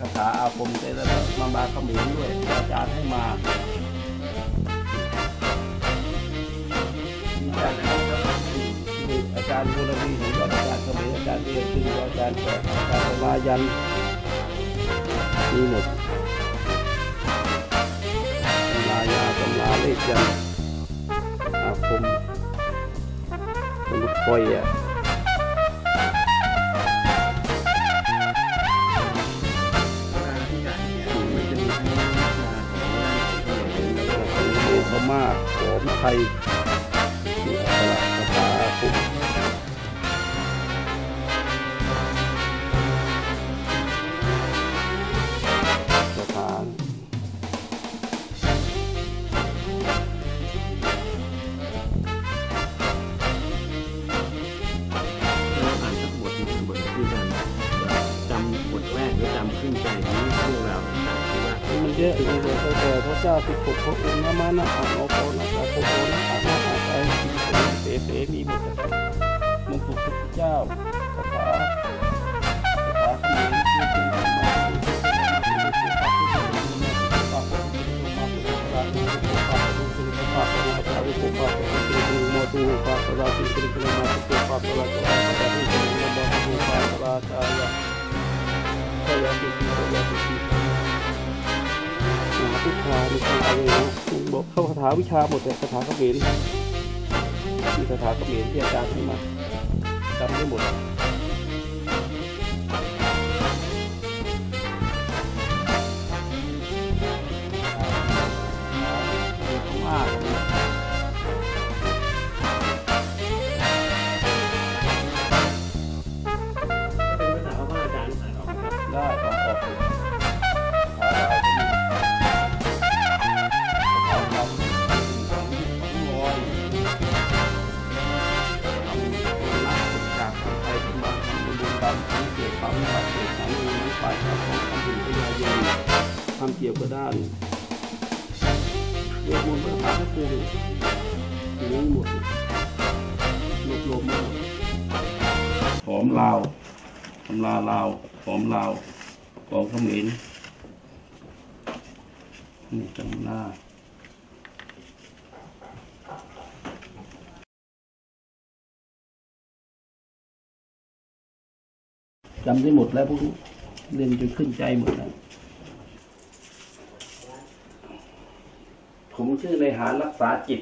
คาถาอาคมเตระมาบาเขมรด้วยอาจารย์ให้มาอาจารย์บุรพีหรืออาจารย์เขมิรอาจารย์เอกซึ่งอาจารย์อาจารย์มายันมีหมดลายาตำราเลขยันอาคมมนุษย์อยอะ 我们还 saya Thank you. าพุทธามีความอะไรนะบอกเข้าคาถาวิชาหมดแต่คาถาเขมรมีคาถาเขมรที่อาจารย์ให้มาจำได้หมดมาก เกี่ยวกับด้านเวทมนต์พระธาตุภูมิอยู่หมดรวบรวมมาหอมลาวตำราลาวหอมลาวของเขมรนี่ตำราจำได้หมดแล้วพวกนี้เรียนจนขึ้นใจหมดแล้ว ผมชื่อในหารรักษาจิต